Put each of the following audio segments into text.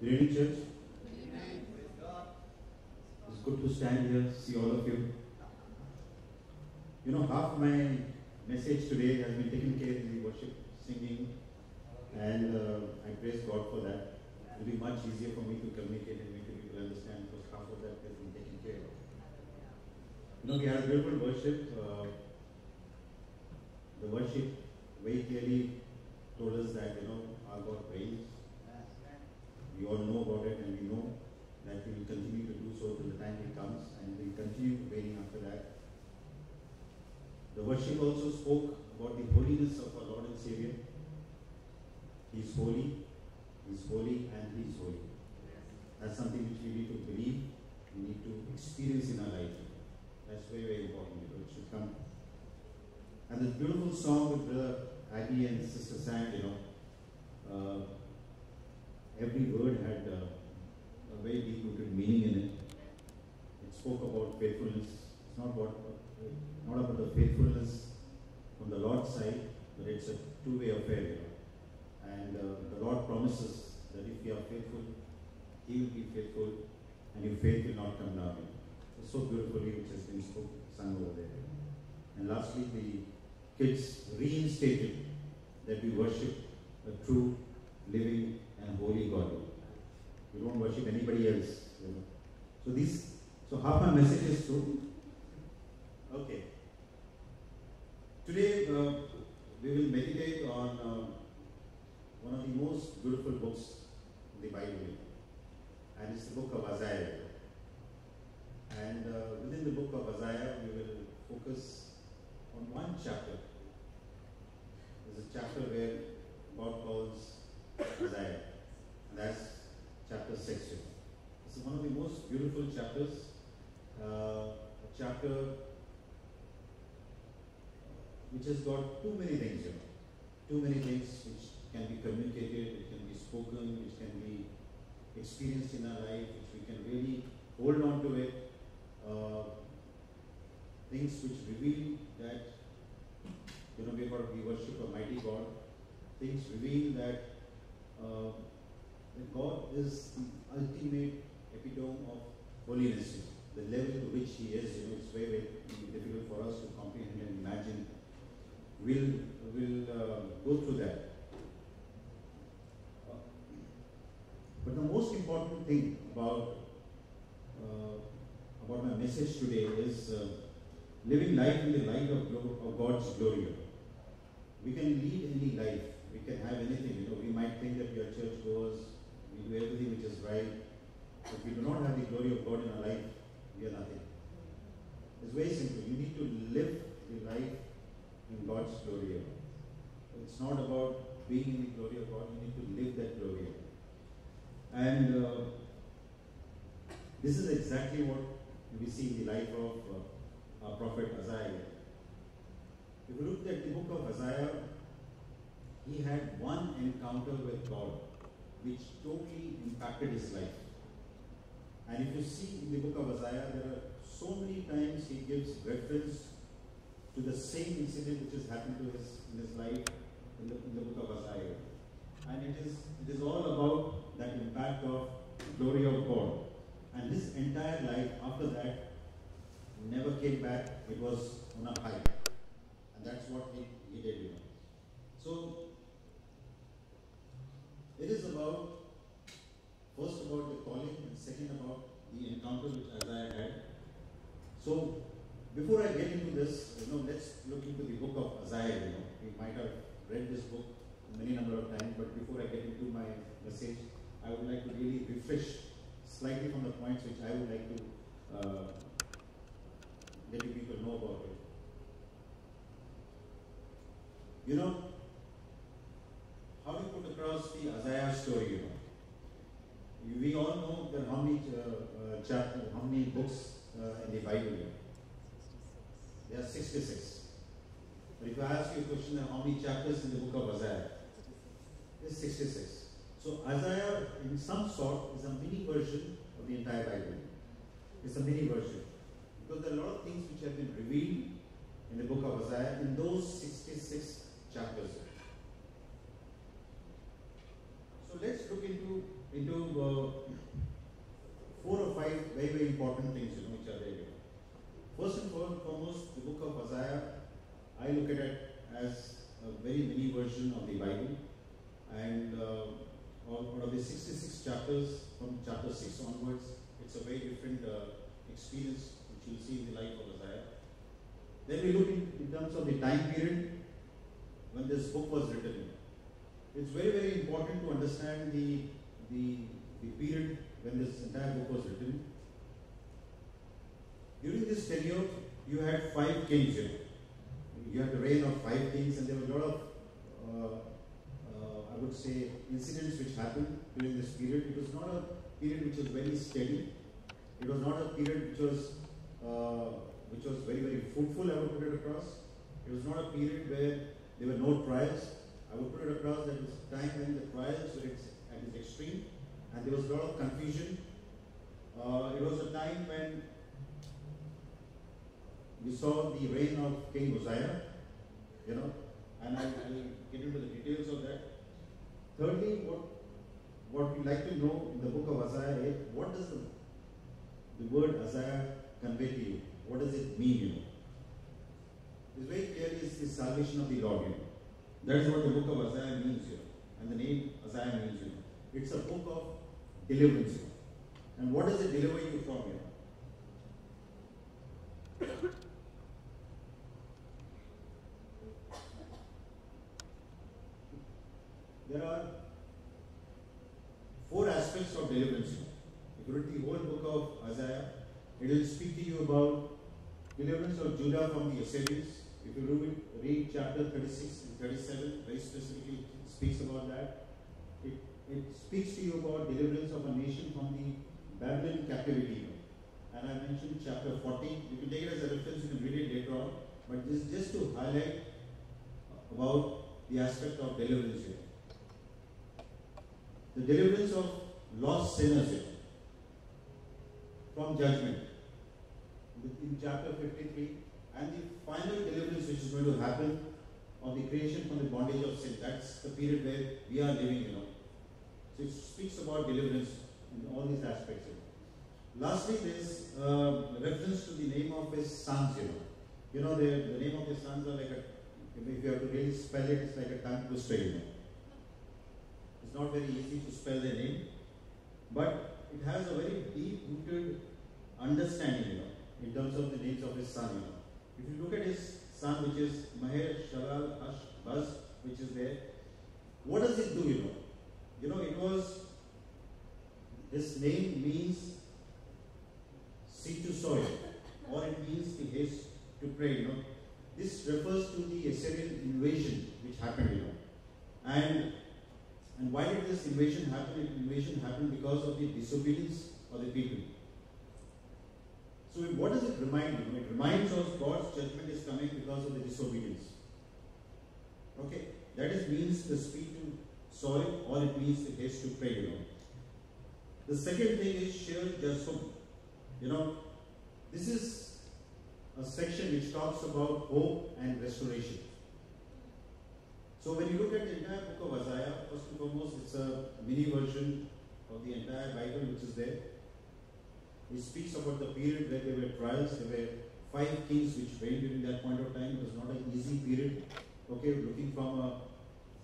Good evening, church. It's good to stand here, see all of you. You know, half my message today has been taken care of in the worship, singing, and uh, I praise God for that. It will be much easier for me to communicate and make people understand because half of that has been taken care of. You know, we had a beautiful worship. Uh, the worship very clearly told us that, you know, our God reigns. We all know about it and we know that we will continue to do so till the time it comes and we will continue reigning after that. The worship also spoke about the holiness of our Lord and Savior. He is holy, He is holy, and He is holy. That's something which we need to believe, we need to experience in our life. That's very, very important. It should come. And this beautiful song with Brother Aggie and Sister sang, you know, uh, every word had uh, a very deep rooted meaning in it. It spoke about faithfulness. It's not about not about the faithfulness from the Lord's side, but it's a two-way affair. And uh, the Lord promises that if you are faithful, He will be faithful, and your faith will not come down. It's so beautifully which has been spoken, sung over there. And lastly, the kids reinstated that we worship a true, living, and holy God. We don't worship anybody else. You know. So these, so half my message is true. Okay. Today uh, we will meditate on uh, one of the most beautiful books in the Bible, and it's the book of Isaiah. And uh, within the book of Isaiah, we will focus on one chapter. There's a chapter where God calls Isaiah, and that's chapter 6. This is one of the most beautiful chapters, uh, a chapter which has got too many things, you know, too many things which can be communicated, which can be spoken, which can be experienced in our life, which we can really hold on to it. Uh, things which reveal that you know we, we worship a mighty God. Things reveal that uh, that God is the ultimate epitome of holiness. The level to which He is, you know, it's very, very difficult for us to comprehend and imagine. We'll, we'll uh, go through that. But the most important thing about uh, about my message today is uh, living life in the light of, of God's glory. We can lead any life. We can have anything. You know, we might think that we are churchgoers, we do everything which is right. If we do not have the glory of God in our life, we are nothing. It's very simple. You need to live the life in God's glory. It's not about being in the glory of God, you need to live that glory. And uh, this is exactly what we see in the life of uh, our prophet Isaiah. If you look at the book of Isaiah, he had one encounter with God which totally impacted his life. And if you see in the book of Isaiah, there are so many times he gives reference to the same incident which has happened to his in his life in the, in the book of Isaiah. And it is it is all about that impact of glory of God. And his entire life after that never came back. It was on a high. And that's what he, he did. So it is about first about the calling and second about the encounter which Isaiah had. So before I get into this, you know, let's look into the book of Isaiah. You know, we might have read this book many number of times, but before I get into my message, I would like to really refresh slightly from the points which I would like to uh, let you people know about it. You know, how do you put across the Isaiah story? You know, we all know that how many uh, uh, chapter, how many books uh, in the Bible. Here? There are 66. But if I ask you a question, how many chapters in the book of Isaiah? There's 66. So Isaiah, in some sort, is a mini version of the entire Bible. It's a mini version. Because there are a lot of things which have been revealed in the book of Isaiah in those 66 chapters. So let's look into into uh, four or five very, very important things, you know, which are there. First and foremost, the book of Isaiah, I look at it as a very mini version of the Bible. And uh, out of the 66 chapters, from chapter 6 onwards, it's a very different uh, experience which you'll see in the life of Isaiah. Then we look in, in terms of the time period when this book was written. It's very, very important to understand the, the, the period when this entire book was written. During this tenure, you had five kings here. You had the reign of five kings, and there were a lot of, uh, uh, I would say, incidents which happened during this period. It was not a period which was very steady. It was not a period which was, uh, which was very, very fruitful. I would put it across. It was not a period where there were no trials. I would put it across that was a time when the trials were at its extreme and there was a lot of confusion. Uh, it was a time when we saw the reign of King Uzziah, you know, and I will get into the details of that. Thirdly, what what we like to know in the book of Isaiah is what does the, the word Isaiah convey to you? What does it mean, you know? It's very clear it's the salvation of the Lord, you know. That is what the book of Isaiah means here. And the name Isaiah means, you know. It's a book of deliverance. And what does it deliver you from, know? There are four aspects of deliverance. If you read the whole book of Isaiah, it will speak to you about deliverance of Judah from the Assyrians. If you read, read chapter 36 and 37, very specifically speaks about that. It, it speaks to you about deliverance of a nation from the Babylon captivity. And I mentioned chapter 40. You can take it as a reference, you can read it later on. But this is just to highlight about the aspect of deliverance here the deliverance of lost sinners from judgment in chapter 53 and the final deliverance which is going to happen of the creation from the bondage of sin. That's the period where we are living, you know. It speaks about deliverance in all these aspects. Lastly, there's uh, reference to the name of his sons, you know. You know, the, the name of his sons are like a, if you have to really spell it, it's like a tongue twister, you know. It's not very easy to spell their name, but it has a very deep rooted understanding, you know, in terms of the names of his son, you know. If you look at his son, which is Maher Shalal Ash Baz, which is there, what does it do, you know? You know, it was, his name means seed to soil, or it means the haste to prey, you know. This refers to the Assyrian invasion which happened, you know. And and why did this invasion happen? Invasion happened because of the disobedience of the people. So what does it remind you? It reminds us God's judgment is coming because of the disobedience. Okay, that is means the speed to soil or it means the haste to prey, you know. The second thing is Shir Jasum. You know, this is a section which talks about hope and restoration. So when you look at the entire book of Isaiah, first and foremost, it's a mini version of the entire Bible which is there. It speaks about the period where there were trials. There were five kings which reigned during that point of time. It was not an easy period. Okay, looking from a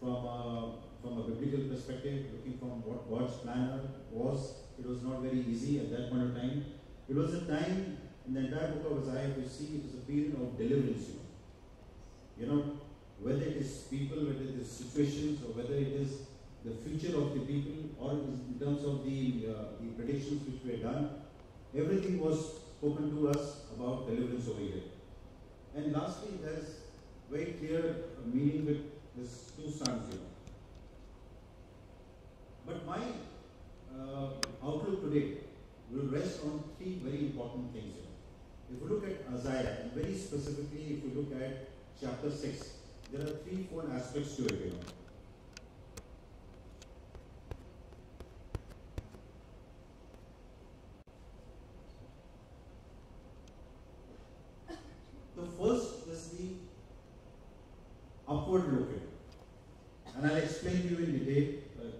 from a from a biblical perspective, looking from what God's plan was, it was not very easy at that point of time. It was a time in the entire book of Isaiah, you see, it was a period of deliverance. You know, whether it is people, whether it is situations, or whether it is the future of the people, or in terms of the, uh, the predictions which were done, everything was spoken to us about deliverance over here. And lastly, there's very clear meaning with these two sons here. But my uh, outlook today will rest on three very important things. If you look at Isaiah, and very specifically if you look at chapter 6, there are three, four aspects to it, you know. The first is the upward look. And I'll explain to you in detail. Uh,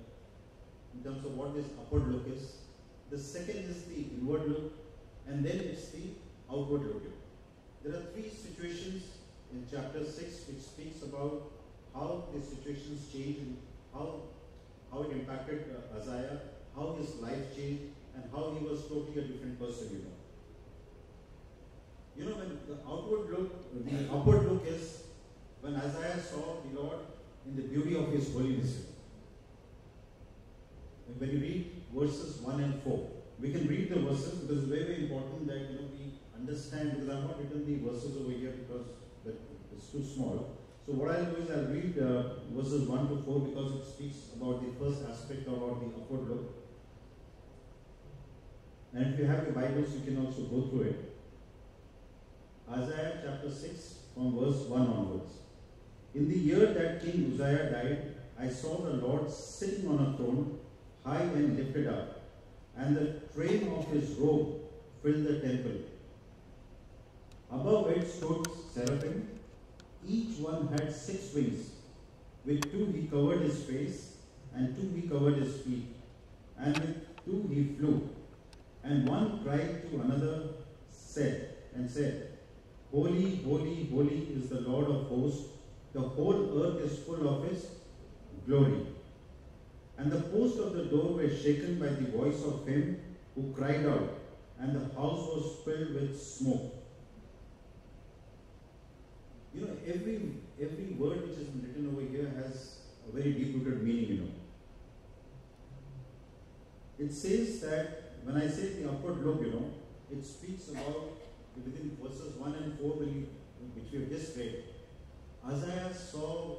in terms of what this upward look is. The second is the inward look, and then it's the outward look. There are three situations in chapter 6 which speaks about how the situations changed and how, how it impacted uh, Isaiah, how his life changed, and how he was totally a different person, you know. You know, when the outward look, the upward look is when Isaiah saw the Lord in the beauty of his holiness. When you read verses 1 and 4, we can read the verses because it's very, very important that you know we understand because I'm not written the verses over here because it's too small. So what I'll do is I'll read uh, verses 1 to 4 because it speaks about the first aspect about the upward look. And if you have your Bibles, you can also go through it. Isaiah chapter 6 from verse 1 onwards. In the year that King Died, I saw the Lord sitting on a throne, high and lifted up, and the train of his robe filled the temple. Above it stood seraphim. Each one had six wings. With two he covered his face, and two he covered his feet, and with two he flew. And one cried to another, said, and said, Holy, holy, holy is the Lord of hosts. The whole earth is full of his glory. And the posts of the door were shaken by the voice of him who cried out, and the house was filled with smoke. You know, every every word which is written over here has a very deep-rooted meaning, you know. It says that when I say the upward look, you know, it speaks about within verses 1 and 4 which we have just read. Isaiah saw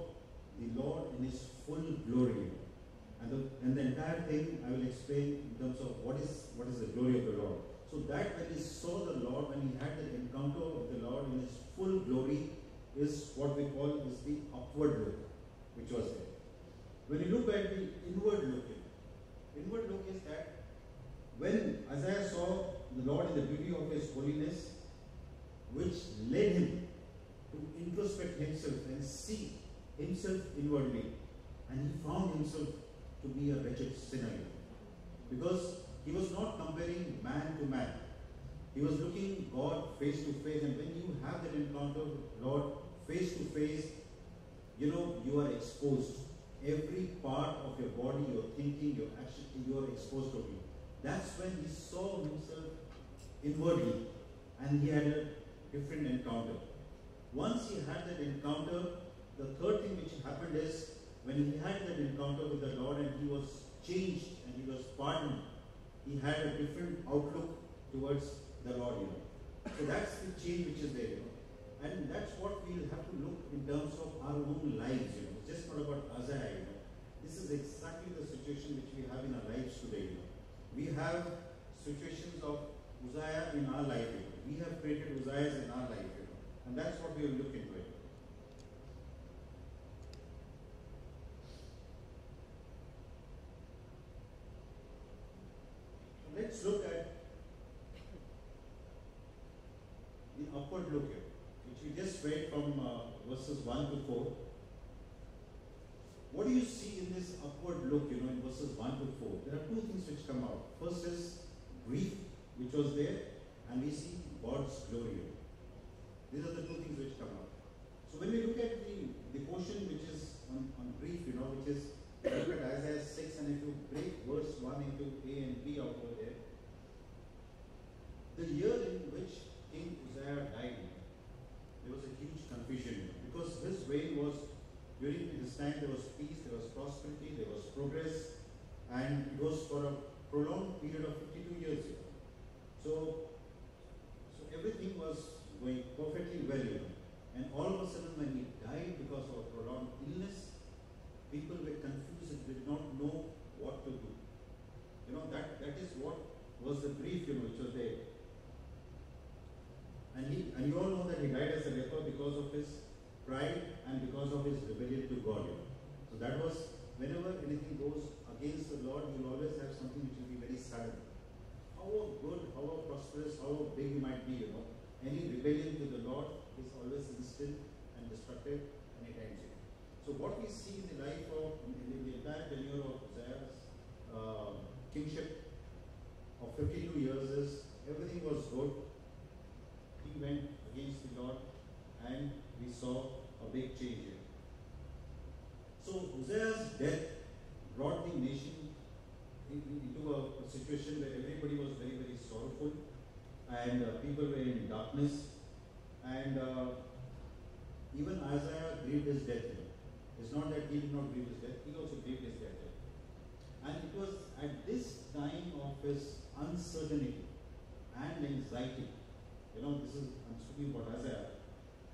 the Lord in his full glory. And the, and the entire thing I will explain in terms of what is what is the glory of the Lord. So that when he saw the Lord, when he had the encounter of the Lord in his full glory, is what we call is the upward look, which was there. When you look at the inward look, inward look is that when Isaiah saw the Lord in the beauty of his holiness, which led him to introspect himself and see himself inwardly, and he found himself to be a wretched sinner. Because he was not comparing man to man. He was looking God face to face, and when you have that encounter, with Lord, face to face, you know, you are exposed. Every part of your body, your thinking, your action, you are exposed to it. That's when he saw himself inwardly and he had a different encounter. Once he had that encounter, the third thing which happened is when he had that encounter with the Lord and he was changed and he was pardoned, he had a different outlook towards the Lord, you know. So that's the change which is there, you know. And that's what we'll have to look in terms of our own lives, you know. It's just not about Isaiah, you know. This is exactly the situation which we have in our lives today, you know. We have situations of Uzziah in our life, you know. We have created Uzziahs in our life. And that's what we will look into it. let's look at the upward look here which we just read from uh, verses 1 to 4. What do you see in this upward look, you know, in verses 1 to 4? There are two things which come out. First is grief, which was there, and we see God's glory. These are the two things which come out. So when we look at the, the portion which is on, on grief, you know, which is look at Isaiah 6, and if you break verse 1 into A and B out over there, the year in which King Uzziah died, there was a huge confusion because his reign was during this time there was peace, there was prosperity, there was progress, and it was for a prolonged period of 52 years. So, so everything was going perfectly well, you know. And all of a sudden, when he died because of prolonged illness, people were confused and did not know what to do. You know, that, that is what was the grief, you know, which was there. And, he, and you all know that he died as a leper because of his pride and because of his rebellion to God. So that was, whenever anything goes against the Lord, you will always have something which will be very sudden. However good, however prosperous, how big you might be, you know, any rebellion to the Lord is always instant and destructive and it ends it. So what we see in the life of, in, the entire tenure of Uzziah's uh, kingship of 52 years is everything was good. He went against the Lord and we saw a big change here. So Uzziah's death brought the nation into a situation where everybody was very, very sorrowful and uh, people were in darkness and uh, even Isaiah grieved his death. It's not that he did not grieve his death, he also grieved his death. And it was at this time of his uncertainty and anxiety, you know, this is, I'm speaking about Isaiah,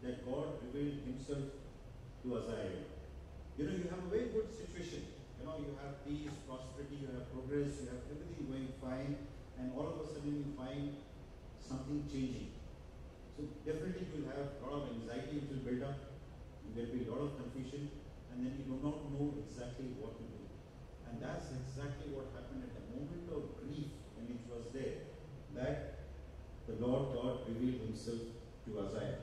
that God revealed himself to Isaiah. You know, you have a very good situation. You know, you have peace, prosperity, you have progress, you have everything going fine, and all of a sudden you find something changing. So definitely you will have a lot of anxiety which will build up, there will be a lot of confusion, and then you do not know exactly what to do. And that's exactly what happened at the moment of grief when it was there, that the Lord God revealed himself to Isaiah.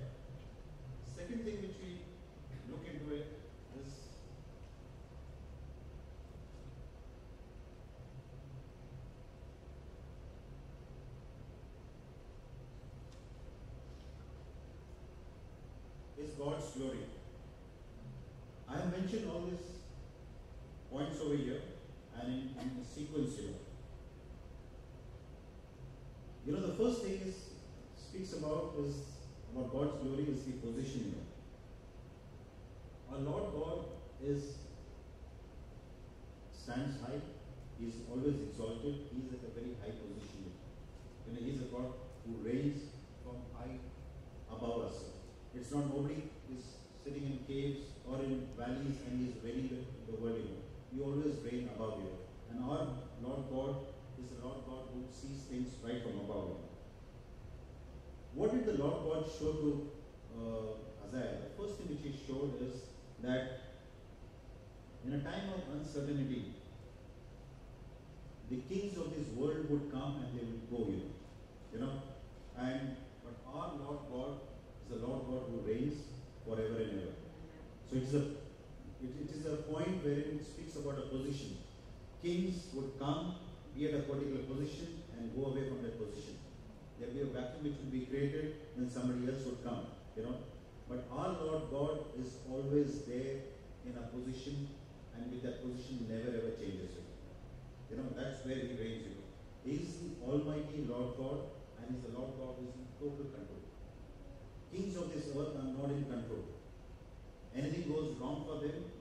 Second thing which we look into it is is God's glory. I have mentioned all these points over here and in, in sequence here. You know, the first thing is speaks about is about God's glory is the position here. Our Lord God is stands high, he is always exalted, he is at a very high position. You know, he is a God who reigns from high above us. It's not nobody is sitting in caves or in valleys and is reigning the, world. You, you always reign above you. And our Lord God is the Lord God who sees things right from above. What did the Lord God show to uh, Isaiah? The first thing which he showed is that in a time of uncertainty, the kings of this world would come and they would go, you know. You know? And but our Lord God is the Lord God who reigns forever and ever. So it is a it, it is a point wherein it speaks about a position. Kings would come, be at a particular position, and go away from that position. There will be a vacuum which will be created, then somebody else would come. You know. But our Lord God is always there in a position, and with that position never ever changes. You know, that's where he reigns. You. He is the Almighty Lord God, and is the Lord God who is in total control. Kings of this earth are not in control. Anything goes wrong for them,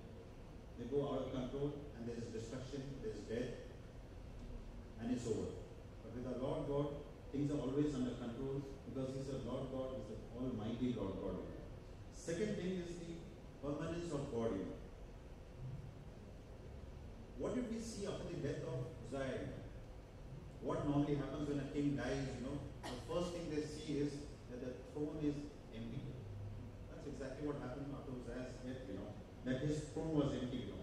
they go out of control, and there is destruction, there is death, and it's over. But with our Lord God, things are always under control because He's a Lord God, He's the Almighty Lord God. Second thing is the permanence of God. What did we see after the death of Uzziah? What normally happens when a king dies, you know? The first thing they see is that the throne is empty. That's exactly what happened after Uzziah's death, you know, that his throne was empty, you.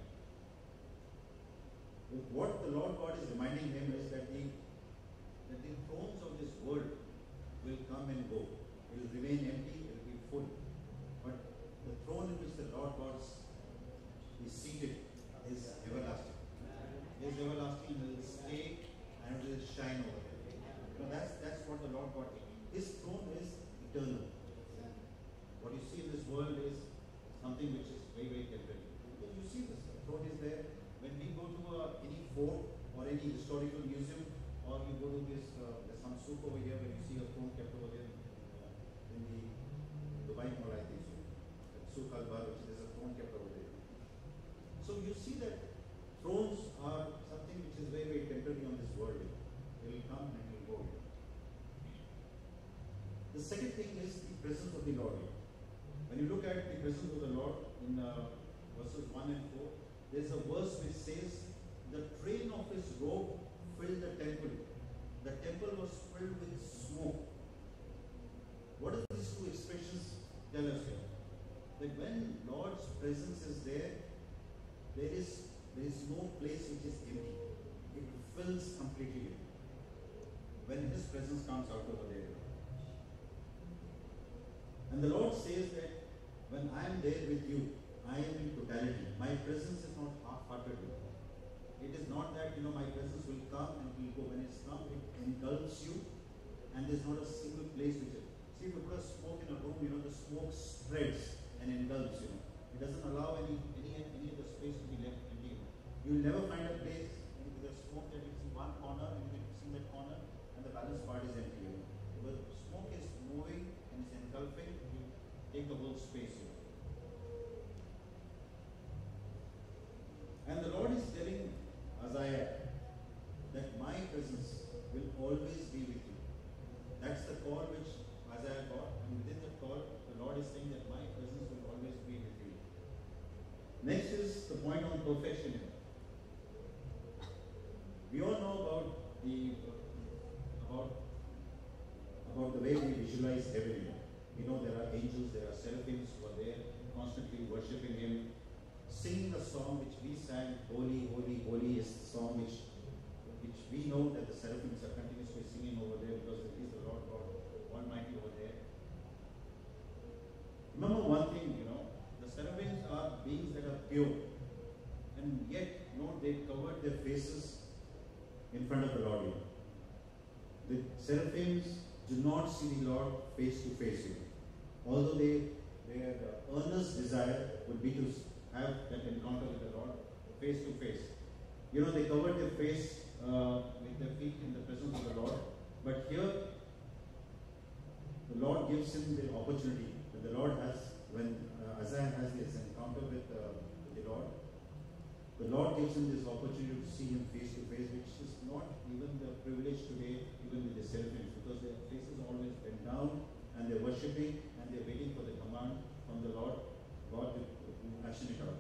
What the Lord God is reminding him is that the that the thrones of this world will come and go. It will remain empty, it will be full. But the throne in which the Lord God is seated is everlasting. It is everlasting, it will stay and it will shine over. You know, that's that's what the Lord God His throne is eternal. What you see in this world is something which is very, very temporary. You see this throne is there. When we go to uh, any fort or any historical museum, or you go to this, uh, there's some souk over here where you see a throne kept over there uh, in the Dubai Mall, I think so. Souk Al Bahar, which there's a throne kept over there. So you see that thrones are something which is very, very temporary on this world. They will come and they will go. The second thing is the presence of the Lord. When you look at the presence of the Lord in uh, verses 1 and 4, there's a verse which says, The train of his robe filled the temple. The temple was filled with smoke. What do these two expressions tell us here? That when Lord's presence is there, there is there is no place which is empty. It fills completely. When His presence comes out over there. And the Lord says that when I am there with you, I am in totality. My presence is not half-hearted. It is not that you know my presence will come and go, when it's come, it engulfs you, and there's not a single place which it. See, if you put a smoke in a room, you know, the smoke spreads and engulfs, you know. It doesn't allow any any any of the space to be left empty. You'll never find a place with a smoke that you see one corner and you can see that corner and the balance part is empty. You. But smoke is moving and it's engulfing, you take the whole space. Know. And the Lord is telling Isaiah that my presence will always be with you. That's the call which Isaiah got, and within the call, the Lord is saying that my presence will always be with you. Next is the point on perfection. We all know about the about about the way we visualize heaven. You know, there are angels, there are seraphims who are there constantly worshiping Him, singing a song which we sang, Holy, Holy, Holy is the song which which we know that the seraphims are continuously singing over there because it is the Lord God Almighty over there. Remember one thing, you know, the seraphims are beings that are pure, and yet, you know, they covered their faces in front of the Lord. The seraphims do not see the Lord face to face. Although they, their earnest desire would be to have that encounter with the Lord face to face. You know, they covered their face uh, with their feet in the presence of the Lord. But here, the Lord gives him the opportunity that the Lord has, when uh, Isaiah has this encounter with, uh, with the Lord, the Lord gives him this opportunity to see him face to face, which is not even the privilege today, even with the seraphims, because their faces are always bent down and they're worshipping and they're waiting for the command from the Lord God to action it out.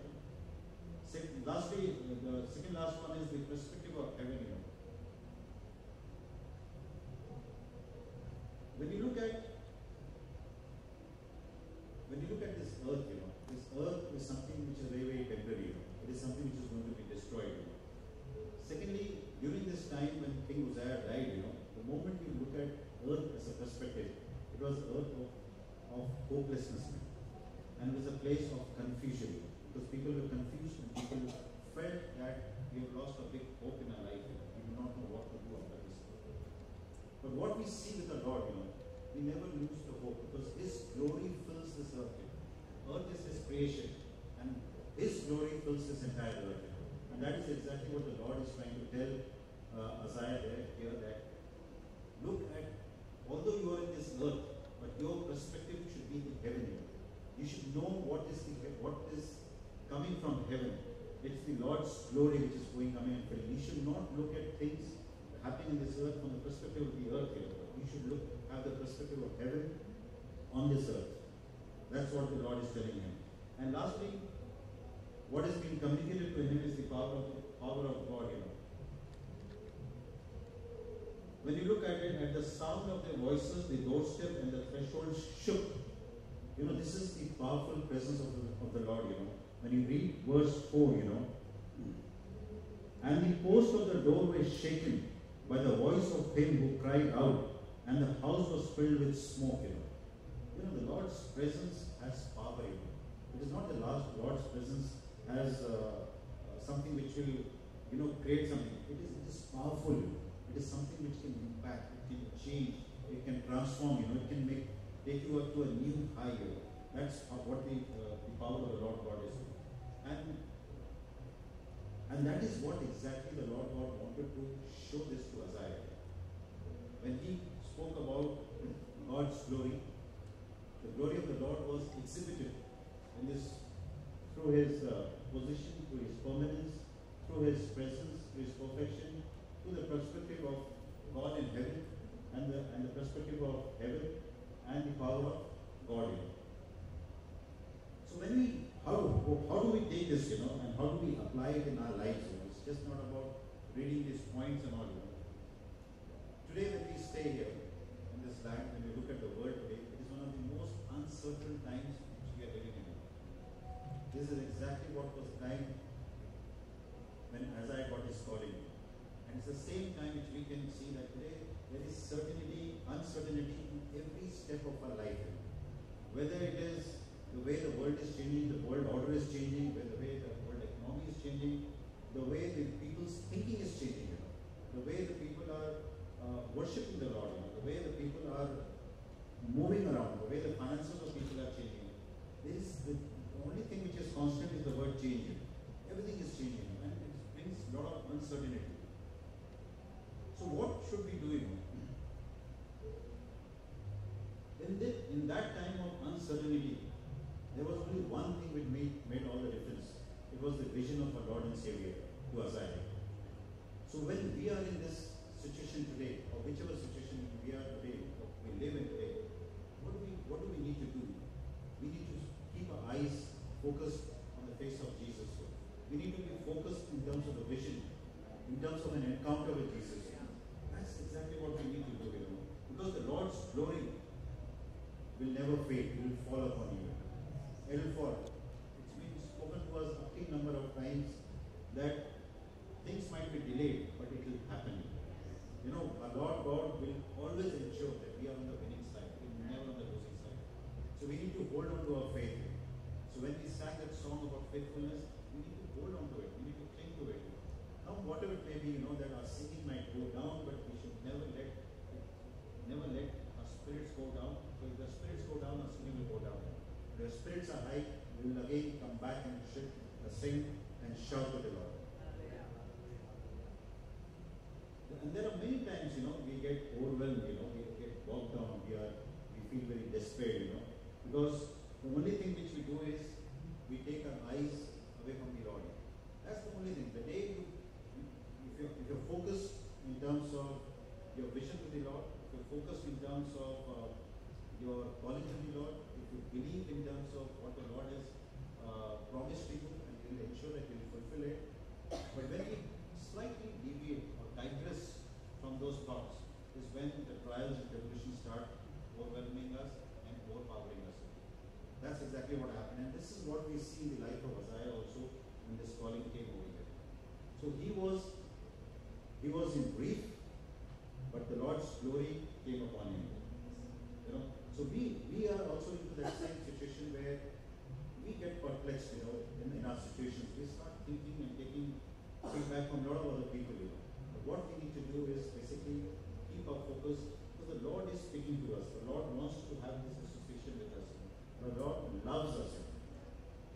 Second, lastly, the second last one is the perspective of heaven. You know. When you look at when you look at this earth, you know, this earth is something which is very, very temporary. You know. It is something which is going to be destroyed. You know. Secondly, during this time when King Uzziah died, you know, the moment you look at earth as a perspective, it was earth of, of hopelessness. And it was a place of confusion. Because people were confused and people felt that we have lost a big hope in our life. We do not know what to do after this. But what we see with the Lord, you know, we never lose the hope because His glory fills this earth. Earth is His creation, and His glory fills this entire earth. And that is exactly what the Lord is trying to tell uh, Isaiah there here that look at although you are in this earth, your perspective should be the heaven. You should know what is the what is coming from heaven. It's the Lord's glory which is going coming and filling. You should not look at things happening in this earth from the perspective of the earth here. We should look at the perspective of heaven on this earth. That's what the Lord is telling him. And lastly, what has been communicated to him is the power of power of God, you know. When you look at it, at the sound of their voices, the doorstep and the threshold shook. You know, this is the powerful presence of the, of the Lord, you know. When you read verse 4, you know, and the post of the door was shaken by the voice of him who cried out, and the house was filled with smoke, you know. You know, the Lord's presence has power, you know. It is not the Lord's, Lord's presence as uh, something which will, you know, create something. It is, it is powerful, you know. Is something which can impact, it can change, it can transform, you know, it can make, take you up to a new higher. That's what the, uh, the power of the Lord God is. And and that is what exactly the Lord God wanted to show this to Isaiah. When he spoke about God's glory, the glory of the Lord was exhibited in this through his uh, position, through his permanence, through his presence, through his perfection, through the perspective of God in heaven and the, and the perspective of heaven and the power of God in So when we how, how do we take this, you know, and how do we apply it in our lives? You know? It's just not about reading these points and all. You know. Today, when we stay here in this land, when we look at the world today, it is one of the most uncertain times which we are living in. This is exactly what was the time when Isaiah got his calling. It's the same time which we can see that today there is certainty, uncertainty in every step of our life. Whether it is the way the world is changing, the world order is changing, the way the world economy is changing, the way the people's thinking is changing. You know. the way the people are uh, worshipping the Lord, you know, the way the people are moving around, the way the finances of people are changing. This the only thing which is constant is the word changing. Everything is changing, and it brings a lot of uncertainty. So what should we do? Know? In, the, in that time of uncertainty, there was only one thing which made, made all the difference. It was the vision of our Lord and Savior to Isaiah. So when we are in this situation today, or whichever situation we are today, or we live in today, what do we what do we need to do? We need to keep our eyes focused on the face of Jesus. We need to be focused in terms of the vision, in terms of an encounter with Jesus. Exactly what we need to do, you know. Because the Lord's glory will never fade, it will fall upon you. It will fall. It's been spoken to us a big number of times that things might be delayed, but it will happen. You know, our Lord God will always ensure that we are on the winning side, we're never on the losing side. So we need to hold on to our faith. So when we sang that song about faithfulness, we need to hold on to it, we need to cling to it. Now whatever it may be, you know, that our singing might go down, but we should never let never let our spirits go down. So if the spirits go down, our singing will go down. If the spirits are high, we will again come back and should, uh, sing and shout to the Lord. And there are many times, you know, we get overwhelmed, you know, we get bogged down, we are, we feel very despair, you know, because the only thing which we do is we take our eyes away from the Lord. That's the only thing. The day you, if you're, if you're focused in terms of your vision to the Lord, focused in terms of uh, your calling to the Lord, if you believe in terms of what the Lord has uh, promised to you, and you will ensure that you will fulfill it. But when we slightly deviate or digress from those thoughts, is when the trials and tribulations start overwhelming us and overpowering us. That's exactly what happened, and this is what we see in the life of Isaiah also when this calling came over here. So he was he was in grief, but the Lord's glory came upon him. You know, so we we are also into that same situation where we get perplexed, you know, in, in our situations. We start thinking and taking feedback from a lot of other people, you know. But what we need to do is basically keep our focus because the Lord is speaking to us. The Lord wants to have this association with us. The Lord loves us.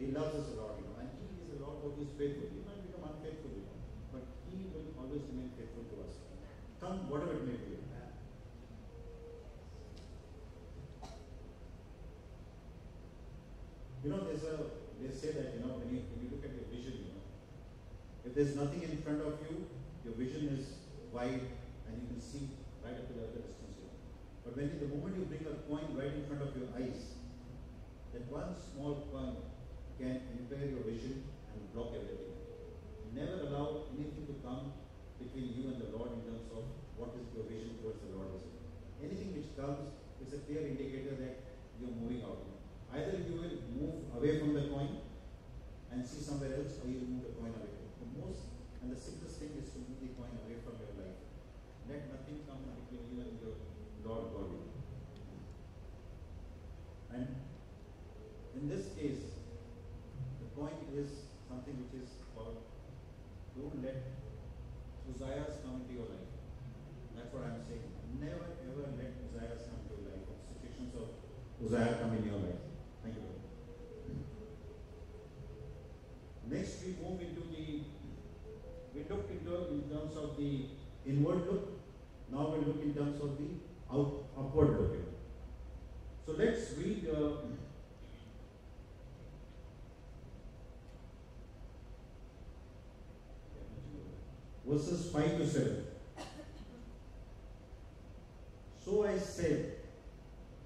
He loves us a lot, you know, and He is a Lord who is faithful. He might become unfaithful, you know, but He will always remain faithful to us. Come, whatever it may be. You know, there's a they say that you know when you when you look at your vision, you know, if there's nothing in front of you, your vision is wide and you can see right up to the other distance. You know. But when you, the moment you bring a coin right in front of your eyes, that one small coin can impair your vision and block everything. Never allow anything to come between you and the Lord in terms of what is your vision towards the Lord is. Anything which comes is a clear indicator that you're moving out. Either you will move away from the coin and see somewhere else, or you will move the coin away. The most and the simplest thing is to move the coin away from your life. Let nothing come between you and your Lord God. And in this case, the point is something which is called don't let Uzziahs come into your life. That's what I'm saying. Never ever let Uzziahs come into your life, situations of Uzziah come in your life. Thank you. We move into the, we looked into in terms of the inward look. Now we look in terms of the out, upward look. So let's read uh, verses 5 to 7. So I said,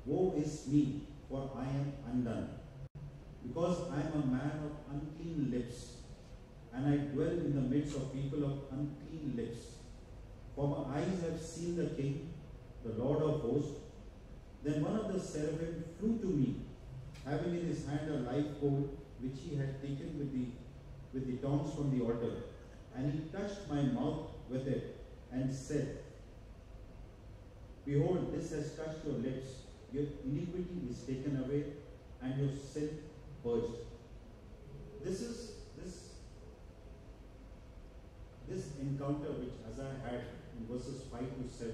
Woe is me, for I am undone, because I am a man of unclean lips, and I dwell in the midst of people of unclean lips. For my eyes have seen the King, the Lord of hosts. Then seraphim flew to me, having in his hand a live coal which he had taken with the with the tongs from the altar, and he touched my mouth with it, and said, Behold, this has touched your lips. Your iniquity is taken away, and your sin purged. This is this this encounter which Isaiah had in verses 5 to 7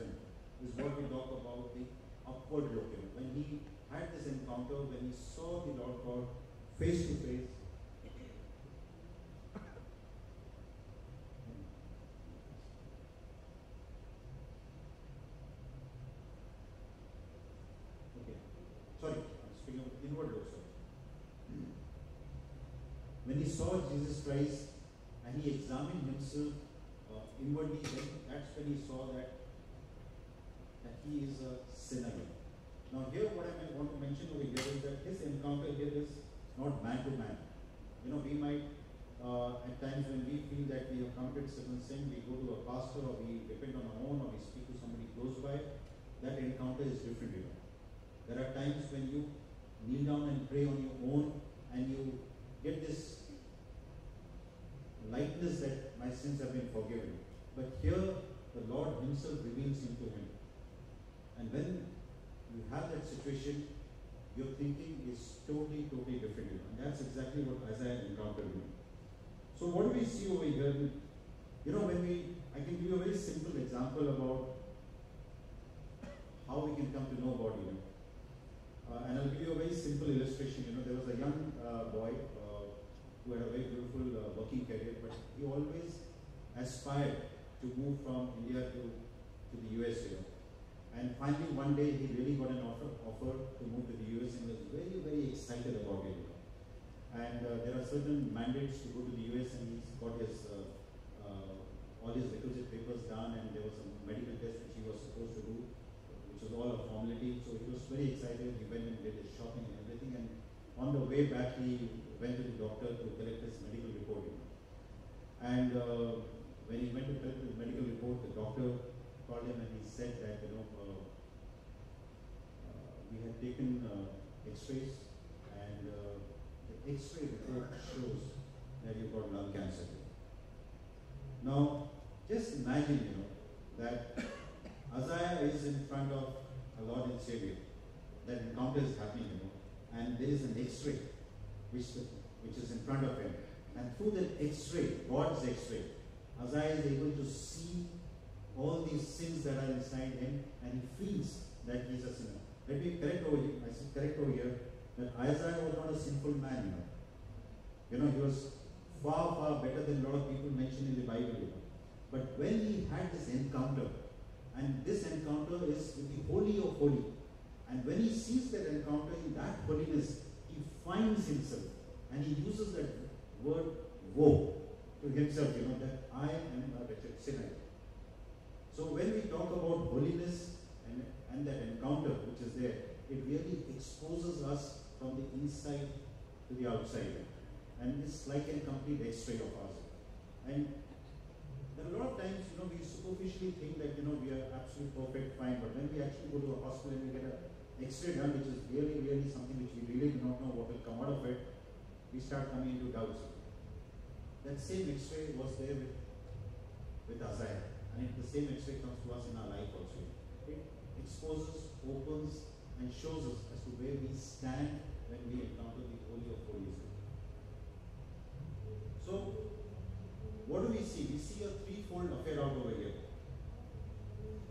is what we talk about the upward look. You know, when he had this encounter, when he saw the Lord God face to face, Okay. Sorry, I'm speaking of inward. When he saw Jesus Christ and he examined himself uh, inwardly, then that's when he saw that he is a sinner. Now here what I want to mention over here is that his encounter here is not man to man. You know, we might uh, at times when we feel that we have committed certain sin, we go to a pastor or we depend on our own or we speak to somebody close by, that encounter is different. There are times when you kneel down and pray on your own and you get this lightness that my sins have been forgiven. But here the Lord Himself reveals him to him. And when you have that situation, your thinking is totally, totally different. And that's exactly what Isaiah encountered. So what do we see over here? You know, when we, I can give you a very simple example about how we can come to know about you. Uh, and I'll give you a very simple illustration. You know, there was a young uh, boy uh, who had a very beautiful uh, working career, but he always aspired to move from India to, to the US. You know. And finally, one day, he really got an offer, offer to move to the US and was very, very excited about it. And uh, there are certain mandates to go to the US, and he's got his uh, uh, all his requisite papers done, and there was some medical test which he was supposed to do, which was all a formality. So he was very excited. He went and did his shopping and everything, and on the way back, he went to the doctor to collect his medical report. And uh, when he went to collect his medical report, the doctor called him and he said that you know uh, uh, we had taken uh, X-rays and the X-ray report shows that you've got lung cancer. Now, just imagine, you know, that Isaiah is in front of a Lord and Savior. That encounter is happening, you know, and there is an X-ray which which is in front of him, and through that X-ray, God's X-ray, Isaiah is able to see all these sins that are inside him, and he feels that he is a sinner. Let me correct over here. I said correct over here that Isaiah was not a sinful man, you know. You know, he was far, far better than a lot of people mentioned in the Bible. You know. But when he had this encounter, and this encounter is with the Holy of Holy, and when he sees that encounter in that holiness, he finds himself, and he uses that word woe to himself, you know, that I am a wretched sinner. So when we talk about holiness and, and that encounter which is there, it really exposes us from the inside to the outside. And it's like a complete x-ray of ours. And there are a lot of times, you know, we superficially think that, you know, we are absolutely perfect, fine, but when we actually go to a hospital and we get an x-ray done, which is really, really something which we really do not know what will come out of it, we start coming into doubts. That same x-ray was there with, with. And it, the same x-ray comes to us in our life also. It exposes, opens, and shows us as to where we stand when we encounter the Holy of Holies. So, what do we see? We see a threefold affair out over here.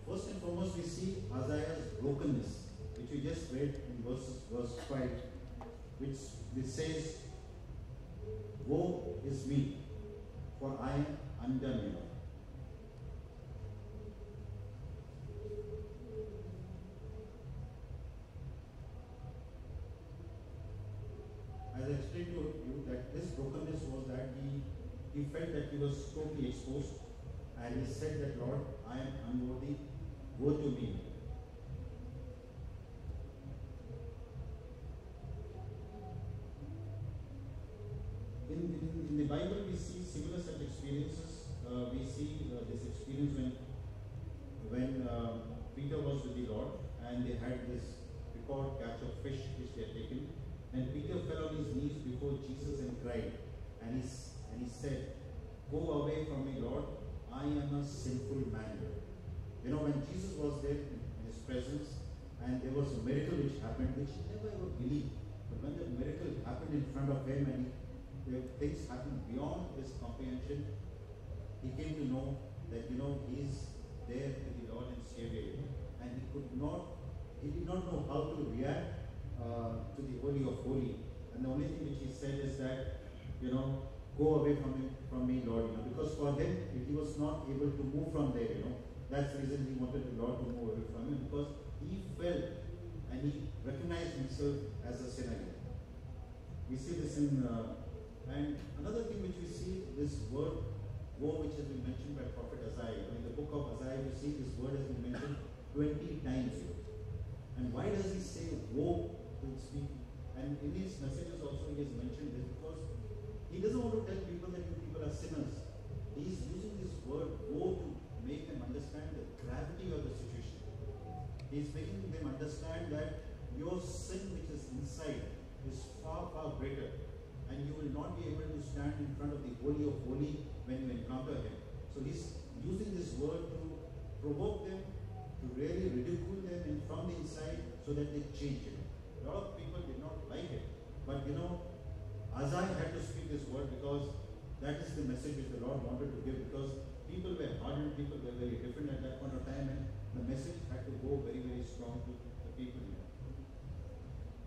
First and foremost, we see Isaiah's brokenness, which we just read in verses, verse 5, which, which says, Woe is me, for I am undone, you know. As I explained to you, that this brokenness was that he, he felt that he was totally exposed, and he said that, Lord, I am unworthy, woe to me. In, in, in the Bible, we see similar such experiences. Uh, we see uh, this experience when when uh, Peter was with the Lord and they had this record catch of fish which they had taken. And Peter fell on his knees before Jesus and cried. And he, and he said, Go away from me, Lord. I am a sinful man. You know, when Jesus was there in his presence and there was a miracle which happened, which he never ever believed. But when the miracle happened in front of him and he, things happened beyond his comprehension, he came to know that, you know, he is there with the Lord and Savior, and he could not, he did not know how to react uh, to the Holy of Holy. And the only thing which he said is that, you know, go away from him, from me, Lord, you know, because for him, he was not able to move from there, you know. That's the reason he wanted the Lord to move away from him, because he felt and he recognized himself as a sinner. We see this in, uh, and another thing which we see, this word, woe, which has been mentioned by Prophet Isaiah. In the book of Isaiah, you see this word has been mentioned 20 times. And why does he say woe And in his messages also he has mentioned this because he doesn't want to tell people that you people are sinners. He is using this word woe to make them understand the gravity of the situation. He is making them understand that your sin which is inside is far, far greater. And you will not be able to stand in front of the Holy of Holy when you encounter Him. So he's using this word to provoke them, to really ridicule them from the inside so that they change it. A lot of people did not it. But you know, Isaiah had to speak this word because that is the message which the Lord wanted to give because people were hardened, people were very different at that point of time and the message had to go very, very strong to the people. Know.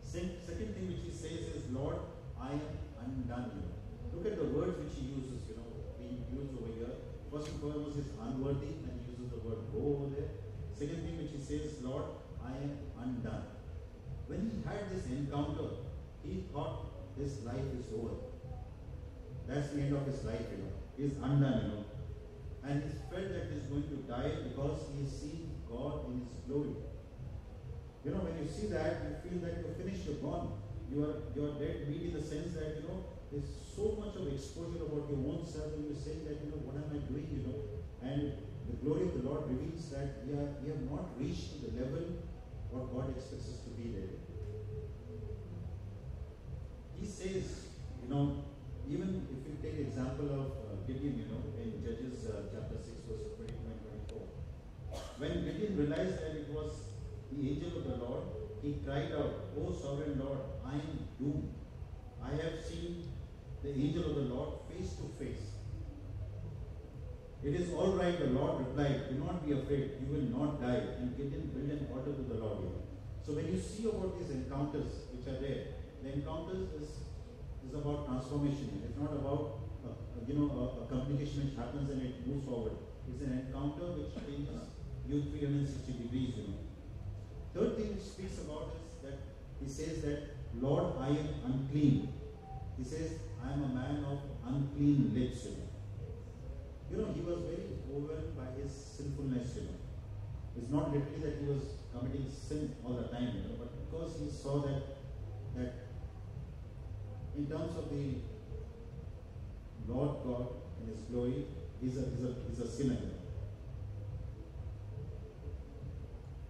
Second thing which he says is, Lord, I am undone. Look at the words which he uses, you know, being used over here. First and foremost is unworthy, and he uses the word go over there. Second thing which he says, Lord, I am undone. When he had this encounter, he thought his life is over. That's the end of his life, you know. He's undone, you know. And he felt that he's going to die because he has seen God in his glory. You know, when you see that, you feel that you're finished, you're gone. You are you're dead meat in the sense that, you know, there's so much of exposure about your own self and you're saying that, you know, what am I doing, you know? And the glory of the Lord reveals that we, are, we have not reached to the level what God expects us to be there. He says, you know, even if you take example of uh, Gideon, you know, in Judges uh, chapter 6, verse 22 24, when Gideon realized that it was the angel of the Lord, he cried out, O sovereign Lord, I am doomed. I have seen the angel of the Lord face to face. It is all right, the Lord replied, Do not be afraid, you will not die. And Gideon built an altar to the Lord. So when you see about these encounters which are there, the encounters is, is about transformation. It's not about uh, you know a, a, communication which happens and it moves forward. It's an encounter which changes you 360 degrees. You know. Third thing he speaks about is that he says that Lord, I am unclean. He says, I am a man of unclean lips. You know. You know, he was very overwhelmed by his sinfulness, you know. It's not literally that he was committing sin all the time, you know, but because he saw that that in terms of the Lord God in his glory, he's a, he's a, he's a sinner.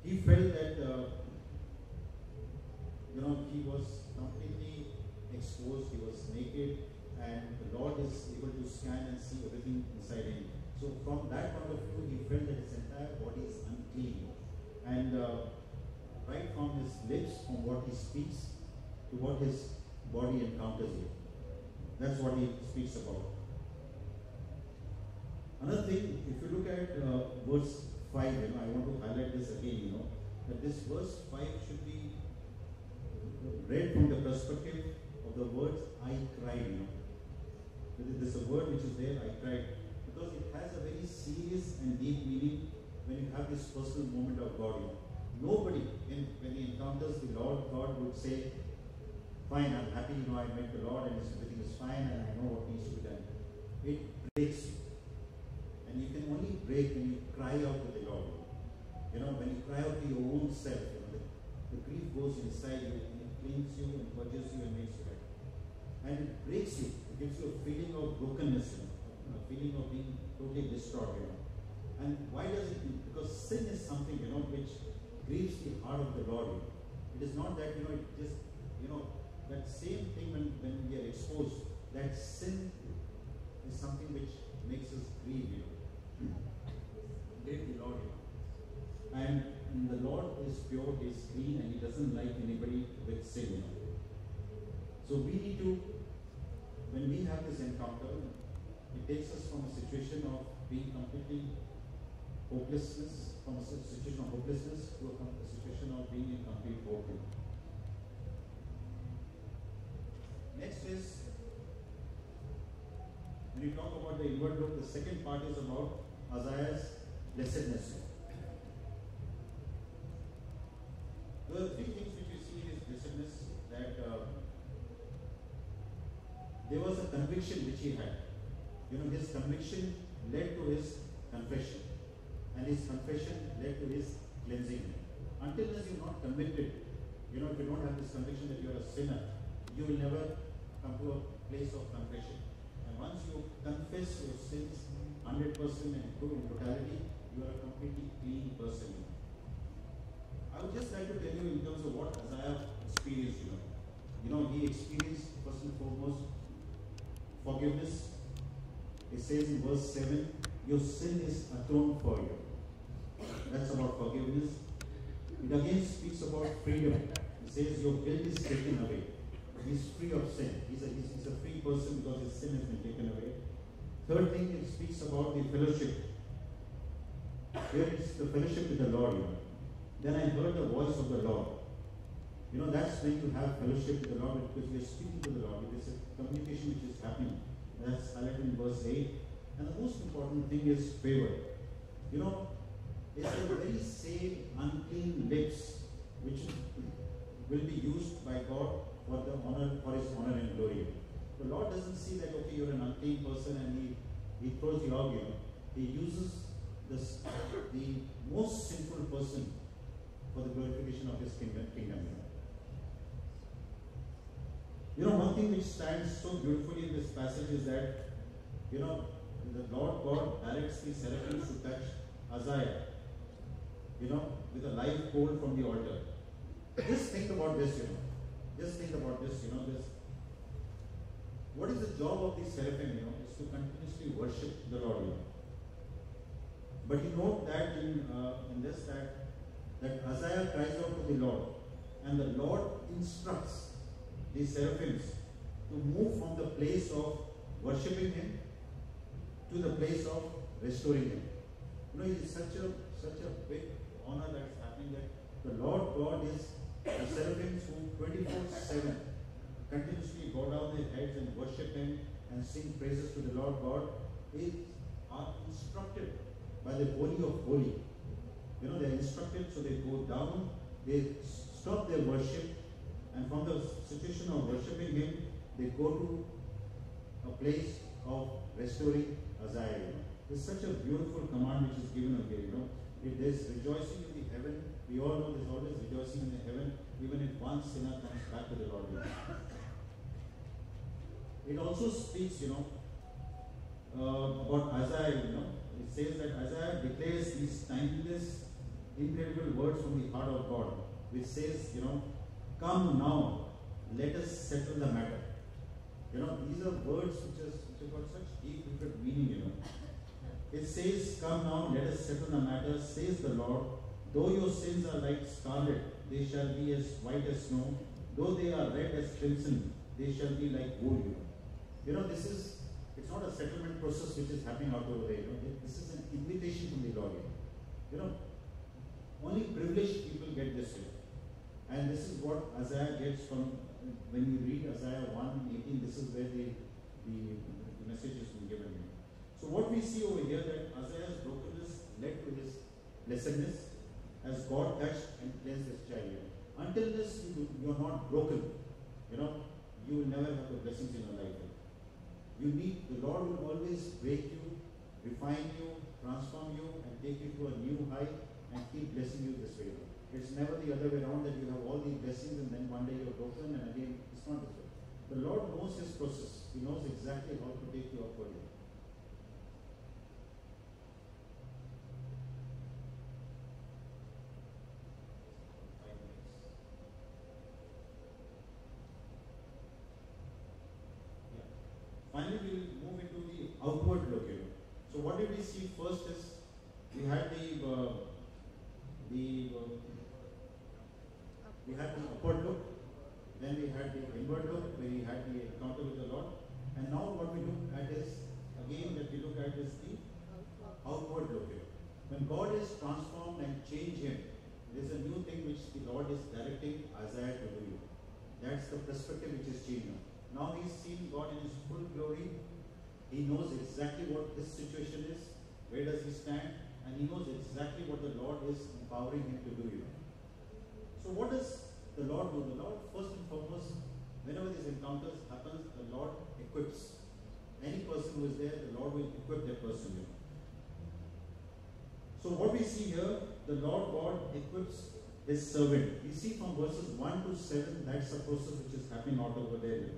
He felt that, uh, you know, he was completely exposed, he was naked, and the Lord is able to scan and see everything inside him. So from that point of view, he felt that his entire body is unclean. And uh, right from his lips, from what he speaks, to what his body encounters you. That's what he speaks about. Another thing, if you look at uh, verse 5, you know, I want to highlight this again, you know, that this verse 5 should be read from the perspective of the words I cried, you know. There's a word which is there, I cried, because it has a very serious and deep meaning when you have this personal moment of God. You know. Nobody, in, when he encounters the Lord God, would say, Fine, I'm happy, you know, I met the Lord and everything is fine and I know what needs to be done. It breaks you. And you can only break when you cry out to the Lord. You know, when you cry out to your own self, you know, the, the grief goes inside you and it cleans you and purges you and makes you right. And it breaks you. It gives you a feeling of brokenness, you know, a feeling of being totally distraught, you know. And why does it? Because sin is something, you know, which grieves the heart of the Lord. It is not that, you know, it just, you know, that same thing when, when we are exposed, that sin is something which makes us grieve, you know. Grieve the Lord. And, the Lord is pure, He is clean, and He doesn't like anybody with sin, you know. So we need to, when we have this encounter, it takes us from a situation of being completely hopelessness, from a situation of hopelessness to a, a situation of being in complete hope. Next is when you talk about the inward look, the second part is about Isaiah's blessedness. There are three things which you see in his blessedness that uh, there was a conviction which he had. You know, his conviction led to his confession, and his confession led to his cleansing. Until unless you're not convicted, you know, if you don't have this conviction that you're a sinner, you will never come to a place of confession. And once you confess your sins 100% and true in totality, you are a completely clean person. I would just like to tell you in terms of what Isaiah experienced, you know. You know, he experienced first and foremost forgiveness. It says in verse 7, your sin is atoned for you. That's about forgiveness. It again speaks about freedom. It says your guilt is taken away. He's free of sin. He's a, he's, he's a free person because his sin has been taken away. Third thing, it speaks about the fellowship. Here it's the fellowship with the Lord. You know. Then I heard the voice of the Lord. You know, that's when you have fellowship with the Lord because you're speaking to the Lord. It is a communication which is happening. That's highlighted in verse 8. And the most important thing is favor. You know, it's the very same unclean lips which will be used by God for the honor, for his honor and glory. The Lord doesn't see that okay, you're an unclean person and he, he throws you out. He uses this the most sinful person for the glorification of his kingdom. kingdom. You know, one thing which stands so beautifully in this passage is that, you know, the Lord God directs the seraphims to touch Isaiah, you know, with a live coal from the altar. Just think about this, you know. Just think about this, you know, this. What is the job of the seraphim, you know, is to continuously worship the Lord, you know. But you note that in, uh, in this that, that Isaiah cries out to the Lord, and the Lord instructs the seraphims to move from the place of worshipping him to the place of restoring him. You know, it is such a such a big honor that's happening that the Lord God is the seraphims who 24-7 continuously bow down their heads and worship him and sing praises to the Lord God is are instructed by the Holy of Holy. You know, they're instructed, so they go down, they stop their worship, and from the situation of worshipping Him, they go to a place of restoring Isaiah. It's such a beautiful command which is given here, you know. It is rejoicing in the heaven. We all know there's always rejoicing in heaven, even if one sinner comes back to the Lord. It also speaks, you know, uh, about Isaiah, you know. It says that Isaiah declares these timeless, incredible words from the heart of God, which says, you know, Come now, let us settle the matter. You know, these are words which, is, which have got such deep rooted meaning, you know. It says, Come now, let us settle the matter, says the Lord. Though your sins are like scarlet, they shall be as white as snow. Though they are red as crimson, they shall be like wool, you know. This is, it's not a settlement process which is happening out over there, you know. This is an invitation from the Lord, you know. Only privileged people get this, know. And this is what Isaiah gets from when you read Isaiah 1 18, this is where the, the, the message is been given. So, what we see over here that Isaiah's brokenness led to his blessedness as God touched and cleansed his child. Until this, you, you are not broken. You know, you will never have the blessings in your life. You need, the Lord will always break you, refine you, transform you, and take you to a new height and keep blessing you this way. It's never the other way around that you have all these blessings and then one day you're broken and again it's not this way. The Lord knows his process. He knows exactly how to take you upward. Finally, we will move into the outward look. You know. So, what did we see first is we had the uh, the uh, we had the upward look, then we had the inward look, where we had the encounter with the Lord, and now what we look at is again that we look at is the outward look. When When God is transformed and change him, there is a new thing which the Lord is directing Isaiah to do. That's the perspective which is changing. Now he's seen God in his full glory. He knows exactly what his situation is, where does he stand, and he knows exactly what the Lord is empowering him to do. You know. So what does the Lord do? The Lord first and foremost, whenever these encounters happens, the Lord equips. Any person who is there, the Lord will equip that person. You know. So what we see here, the Lord God equips his servant. We see from verses 1 to 7, that's the process which is happening out over there.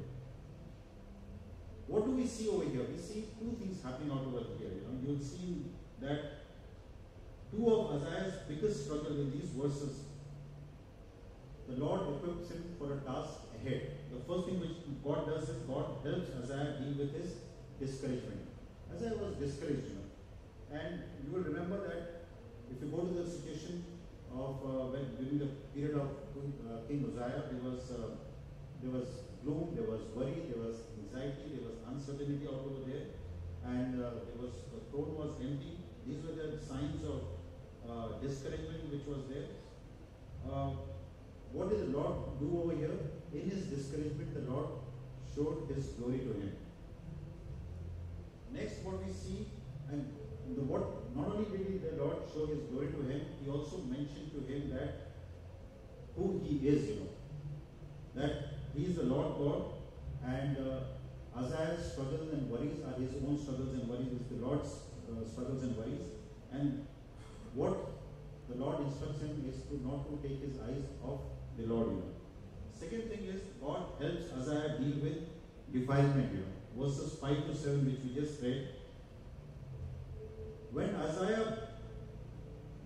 What do we see over here? We see two things happening out over here. You know, you'll see that two of Isaiah's biggest struggle in these verses, the Lord equips him for a task ahead. The first thing which God does is God helps Isaiah deal with his discouragement. Isaiah was discouraged, you know. And you will remember that if you go to the situation of uh, when during the period of uh, King Uzziah, there was uh, there was gloom, there was worry, there was anxiety, there was uncertainty all over there, and there was the throne was empty. These were the signs of uh, discouragement which was there. Uh, what did the Lord do over here? In his discouragement, the Lord showed his glory to him. Next, what we see, and the what not only did the Lord show his glory to him, he also mentioned to him that who he is, you know. That he is the Lord God and uh, Isaiah's struggles and worries are his own struggles and worries, is the Lord's uh, struggles and worries. And what the Lord instructs him is to not to take his eyes off the Lord, you know. Second thing is God helps Isaiah deal with defilement, you know. Verses 5 to 7, which we just read, when Isaiah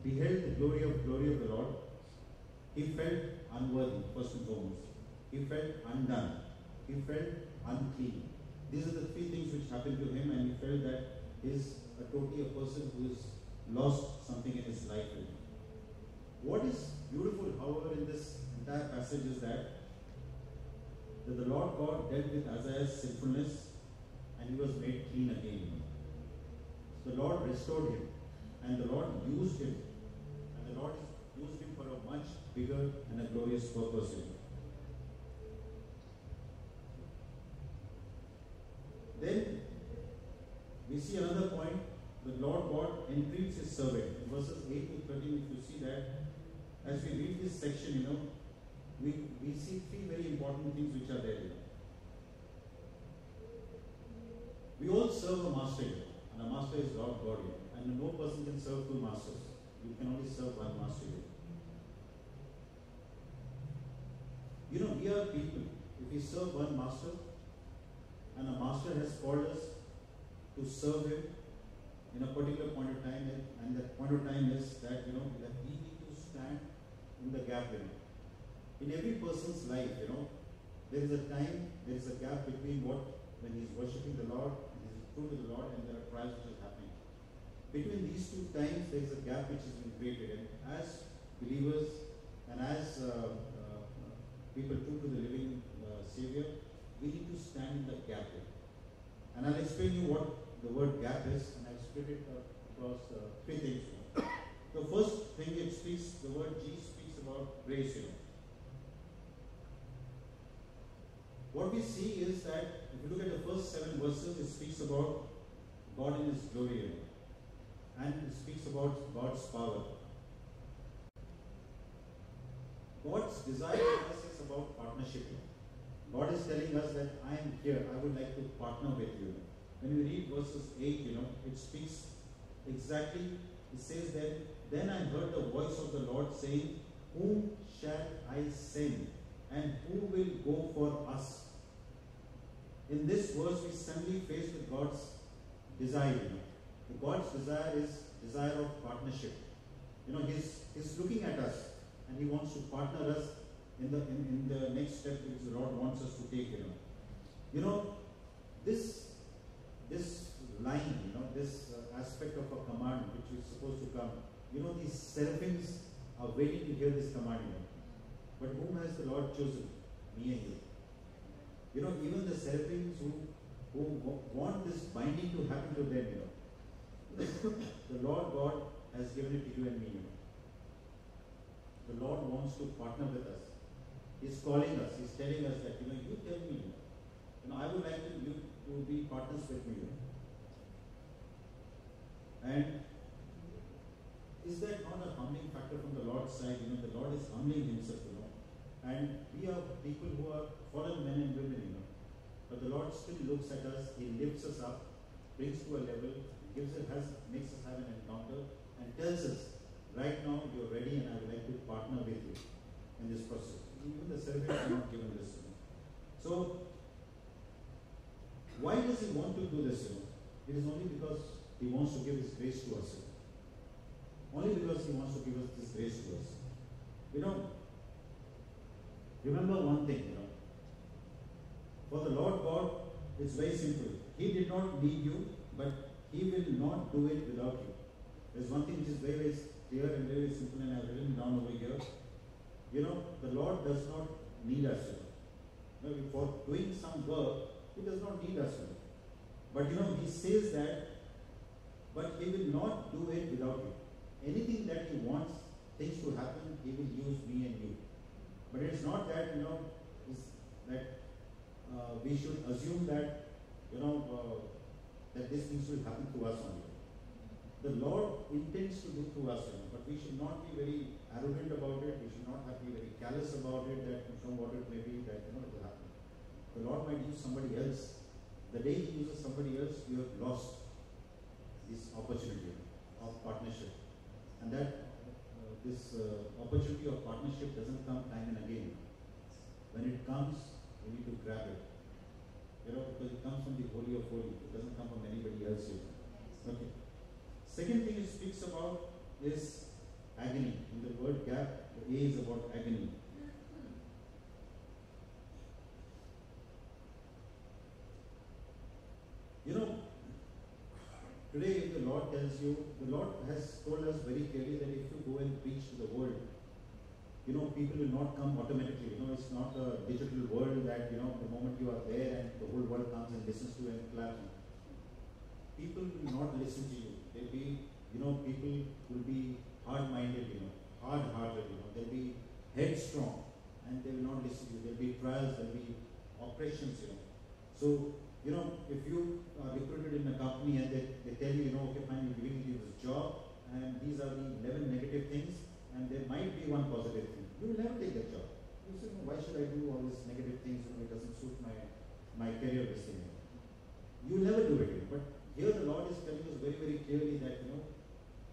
beheld the glory of glory of the Lord, he felt unworthy, first and foremost. He felt undone. He felt unclean. These are the three things which happened to him, and he felt that he is a totally a person who has lost something in his life. What is beautiful, however, in this entire passage is that, that the Lord God dealt with Isaiah's sinfulness and he was made clean again. The Lord restored him and the Lord used him and the Lord used him for a much bigger and a glorious purpose. Then we see another point. The Lord God entreats his servant. In verses 8 to 13, if you see that, as we read this section, you know, we, we see three very important things which are there. We all serve a master here, a master is Lord God. And no person can serve two masters. You can only serve one master. You know, we are people. If we serve one master, and a master has called us to serve him in a particular point of time, and that point of time is that you know that we need to stand in the gap. You know, in every person's life, you know, there is a time, there is a gap between what when he is worshiping the Lord to the Lord, and there are trials which are happening. Between these two times, there is a gap which has been created, and as believers and as uh, uh, people true to the living uh, Savior, we need to stand in the gap here. And I'll explain you what the word gap is, and I'll split it across uh, three things. The first thing it speaks, the word G speaks about grace. You know. What we see is that if you look at the first seven verses, it speaks about God in His glory, and it speaks about God's power. God's desire for us is about partnership. God is telling us that I am here, I would like to partner with you. When we read verses 8, you know, it speaks exactly, it says that, then I heard the voice of the Lord saying, Whom shall I send? And who will go for us? In this verse, we suddenly face with God's desire. Know. God's desire is desire of partnership. You know, He's, he's looking at us and He wants to partner us in the in, in the next step which the Lord wants us to take, you know. You know, this this line, you know, this uh, aspect of a command which is supposed to come, you know, these seraphims are waiting to hear this command, you know. But whom has the Lord chosen? Me and you. You know, even the seraphims who who want this binding to happen to them, you know. the Lord God has given it to you and me. You know. The Lord wants to partner with us. He's calling us. He's telling us that, you know, you tell me, you know, I would like you to be partners with me. You know. And is that not a humbling factor from the Lord's side? You know, the Lord is humbling himself. And we are people who are fallen men and women, you know. But the Lord still looks at us, He lifts us up, brings to a level, gives us, has, makes us have an encounter, and tells us, right now you're ready and I would like to partner with you in this process. Even the celebrants are not given this. So, why does He want to do this? You know? It is only because He wants to give His grace to us. Only because He wants to give us this grace to us. You know, remember one thing, you know. For the Lord God, it's very simple. He did not need you, but He will not do it without you. There's one thing which is very, very clear and very simple, and I've written down over here. You know, the Lord does not need us. You know, for doing some work, He does not need us. You know. But you know, He says that, but He will not do it without you. Anything that He wants things to happen, He will use me and you. But it's not that, you know, that uh, we should assume that, you know, uh, that these things will happen to us only. The Lord intends to do to us, but we should not be very arrogant about it. We should not have be very callous about it. That from what it may be, that you know it will happen. The Lord might use somebody else. The day He uses somebody else, you have lost this opportunity of partnership, and that this uh, opportunity of partnership doesn't come time and again. When it comes, we need to grab it. You know, because it comes from the Holy of Holy. It doesn't come from anybody else here. Okay. Second thing it speaks about is agony. In the word gap, the A is about agony. You know, today if the Lord tells you, the Lord has told us very clearly that if you go and preach to the world, you know, people will not come automatically. You know, it's not a digital world that, you know, the moment you are there and the whole world comes and listens to you and claps. People will not listen to you. They'll be, you know, people will be hard-minded, you know, hard-hearted, you know, they'll be headstrong and they will not listen to you. There'll be trials, there'll be operations, you know. So, you know, if you are recruited in a company and they, they tell you, you know, okay, fine, we're giving you this job and these are the 11 negative things, and there might be one positive thing. You will never take that job. You say, why should I do all these negative things when it doesn't suit my, my career destiny? You will never do it. But here the Lord is telling us very, very clearly that, you know,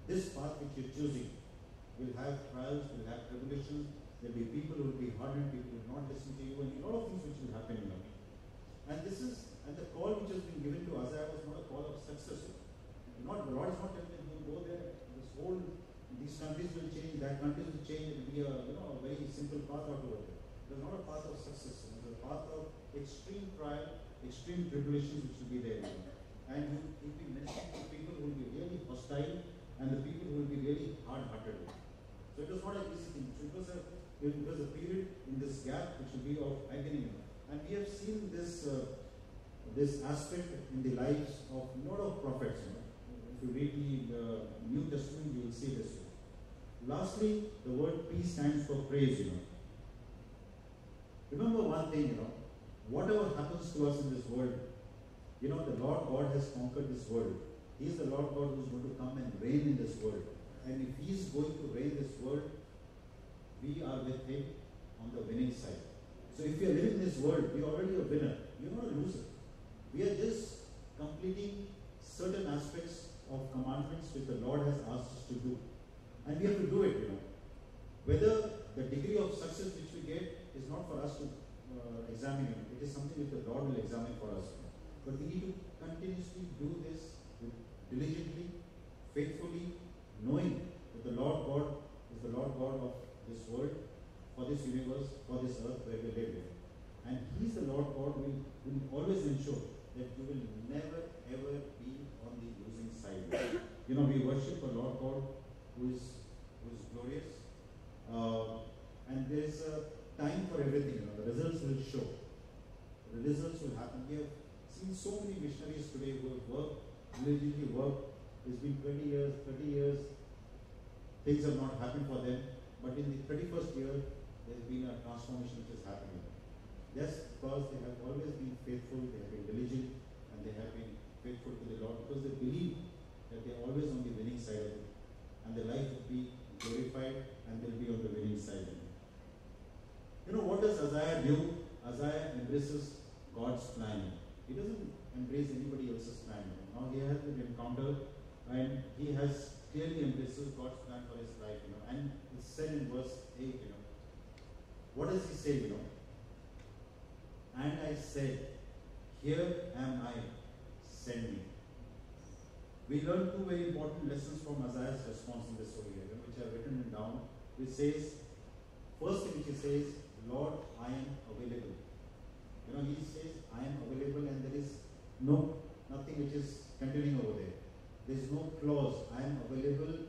this path which you're choosing will have trials, will have tribulations, there will be people who will be hardened, people who will not listen to you, and a lot of things which will happen, you know. And this is, and the call which has been given to Isaiah was not a call of success. Not, Lord is not telling him to go there, this whole these countries will change, that countries will change, it will be a you know a very simple path out over there. It is not a path of success, it is a path of extreme trial, extreme tribulations which will be there. And you will be ministering to people who will be really hostile and the people who will be really hard-hearted. So it was not an easy thing. So it was a it was a period in this gap which will be of agony. And we have seen this uh, this aspect in the lives of a lot of prophets. You know. If you read the New Testament, you will see this. Lastly, the word peace stands for praise, you know. Remember one thing, you know, whatever happens to us in this world, you know, the Lord God has conquered this world. He is the Lord God who is going to come and reign in this world. And if He is going to reign this world, we are with Him on the winning side. So if you are living in this world, you are already a winner. You're not a loser. We are just completing certain aspects of commandments which the Lord has asked us to do. And we have to do it, you know. Whether the degree of success which we get is not for us to uh, examine it. It is something which the Lord will examine for us. But we need to continuously do this diligently, faithfully, knowing that the Lord God is the Lord God of this world, for this universe, for this earth where we live in. And He is the Lord God who will, will always ensure that you will never ever be on the losing side. you know, we worship a Lord God who is who is glorious. Uh, and there is a time for everything. You know, the results will show. The results will happen. We have seen so many missionaries today who have worked, diligently worked. It's been 20 years, 30 years, things have not happened for them. But in the 31st year, there's been a transformation which is happening. Just because they have always been faithful, they have been diligent, and they have been faithful to the Lord because they believe that they are always on the winning side of it. And their life will be glorified and they'll be on the winning side. You know what does Isaiah do? Isaiah embraces God's plan. He doesn't embrace anybody else's plan. Now he has an encounter and he has clearly embraces God's plan for his life, you know. And it's said in verse 8, you know. What does he say, you know? And I said, Here am I, send me. We learn two very important lessons from Isaiah's response in this story, which I have written down, which says, first thing which he says, Lord, I am available. You know, he says, I am available, and there is no nothing which is continuing over there. There is no clause, I am available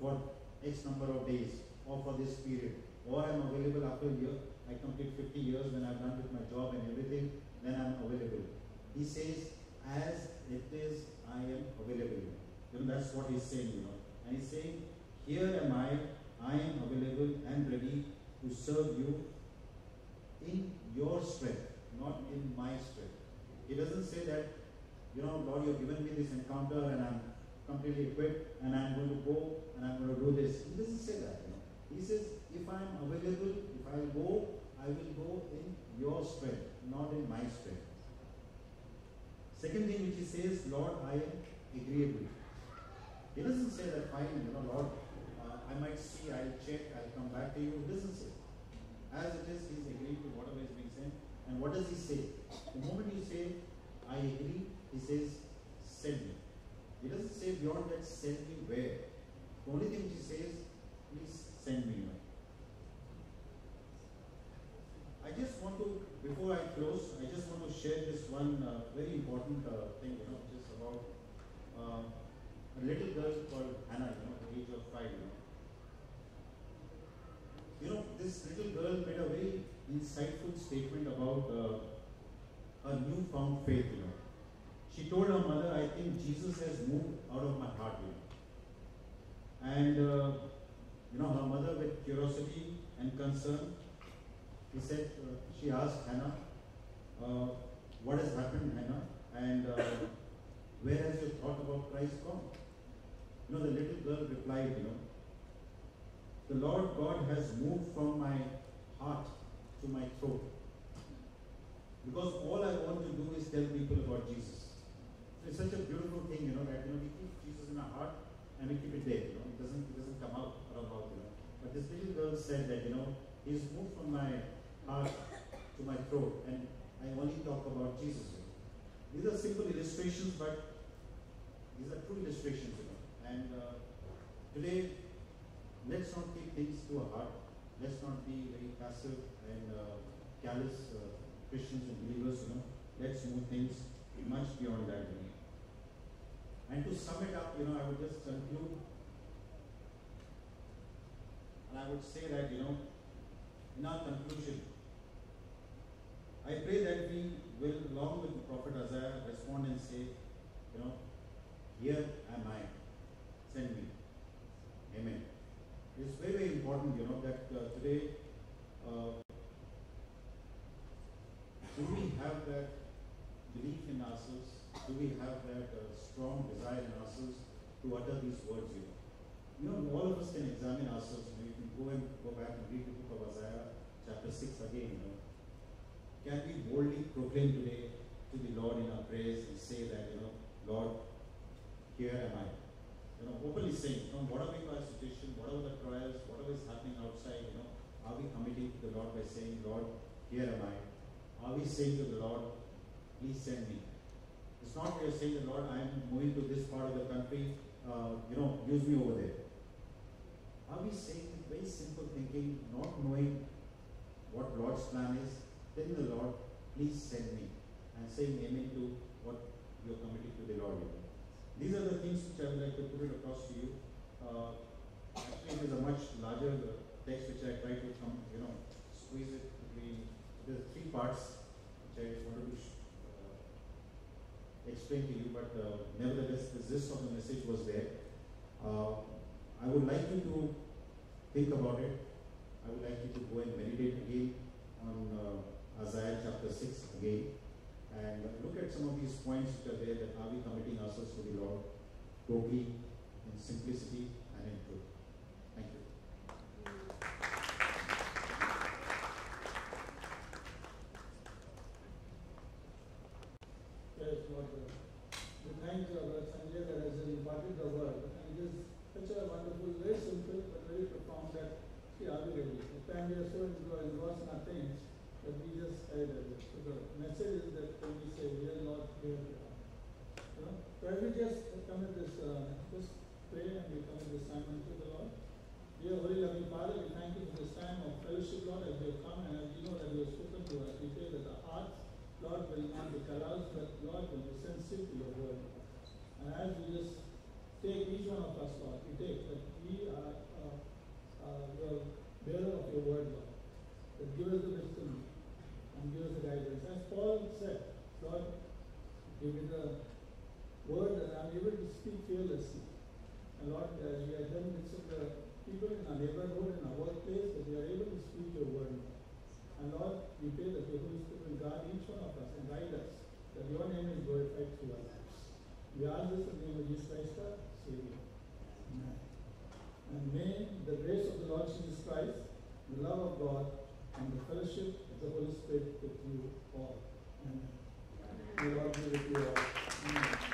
for X number of days or for this period, or I am available after a year. I complete 50 years when I'm done with my job and everything, then I'm available. He says, as it is, I am available. You know, that's what he's saying, you know. And he's saying, Here am I, I am available and ready to serve you in your strength, not in my strength. He doesn't say that, you know, Lord, you've given me this encounter and I'm completely equipped and I'm going to go and I'm going to do this. He doesn't say that, you know. He says, if I'm available, if I go, I will go in your strength, not in my strength. Second thing which he says, Lord, I am agreeable. He doesn't say that, fine, you know, Lord, uh, I might see, I'll check, I'll come back to you. He doesn't say. As it is, he's agreeing to whatever is being said. And what does he say? The moment you say, I agree, he says, send me. He doesn't say beyond that, send me where. The only thing which he says, please send me. You know. I just want to, before I close, I just want to share this one uh, very important uh, thing, you know, just about uh, a little girl called Hannah, you know, the age of five, you know. You know, this little girl made a very insightful statement about uh, her newfound faith, you know. She told her mother, I think Jesus has moved out of my heart, you know. And, uh, you know, her mother, with curiosity and concern, he said, uh, she asked Hannah, uh, what has happened, Hannah? And uh, where has your thought about Christ gone? You know, the little girl replied, you know, the Lord God has moved from my heart to my throat. Because all I want to do is tell people about Jesus. It's such a beautiful thing, you know, that you know we keep Jesus in our heart and we keep it there, you know. It doesn't it doesn't come out our mouth, you know. But this little girl said that, you know, he's moved from my heart to my throat and I only talk about Jesus. These are simple illustrations, but these are true illustrations. And uh, today, let's not take things to our heart. Let's not be very passive and uh, callous uh, Christians and believers, you know. Let's move things much beyond that. And to sum it up, you know, I would just conclude. And I would say that, you know, in our conclusion, I pray that we will, along with the prophet Isaiah, respond and say, you know, here am I, send me. Amen. It's very, very important, you know, that uh, today, uh, do we have that belief in ourselves? Do we have that uh, strong desire in ourselves to utter these words, you know? You know, all of us can examine ourselves. You, know, you can go and go back and read the book of Isaiah, chapter 6 again, you know. Can we boldly proclaim today to the Lord in our prayers and say that, you know, Lord, here am I. You know, openly saying, you know, whatever our situation, whatever the trials, whatever is happening outside, you know, are we committing to the Lord by saying, Lord, here am I? Are we saying to the Lord, please send me? It's not we are saying, the Lord, I am moving to this part of the country, uh, you know, use me over there. Are we saying very simple thinking, not knowing what Lord's plan is, telling the Lord, please send me, and saying amen to what you're committing to the Lord. These are the things which I would like to put it across to you. Uh, actually, it is a much larger text which I try to come, you know, squeeze it between. Are three parts which I wanted to uh, explain to you, but uh, nevertheless, the gist of the message was there. Uh, I would like you to think about it. I would like you to go and meditate again on uh, Isaiah chapter 6 again and look at some of these points which are there that are we committing ourselves to the Lord totally in simplicity and in truth. Thank you. Lord. We thank Lord Sanjay, that has imparted the word. And it is such a wonderful, very simple, but very profound that, are ready? We are so our that we just hide it. So the message is that when we say, Dear Lord, here we are. You know, so we just come at this, uh, just pray and we come at this time unto the Lord. Dear Holy Loving Father, we thank you for this time of fellowship, Lord, as we have come and as we know that you have spoken to us. We pray that the hearts Lord will not be caroused, but Lord will be sensitive to your word. And as we just take each one of us, Lord, we take that we are uh, uh, the bearer of your word, Lord. That give us the wisdom and give us the guidance. As Paul said, Lord, give me the word that I'm able to speak fearlessly. And Lord, as uh, we are done with the uh, people in our neighborhood, in our workplace, that we are able to speak your word. And Lord, we pray that your Holy Spirit will guard each one of us and guide us, that your name is glorified through our lives. We ask this in the name of Jesus Christ, our Savior. Amen. And may the grace of the Lord Jesus Christ, the love of God, and the fellowship the Holy Spirit with you all. Amen. We love you with you all. Amen.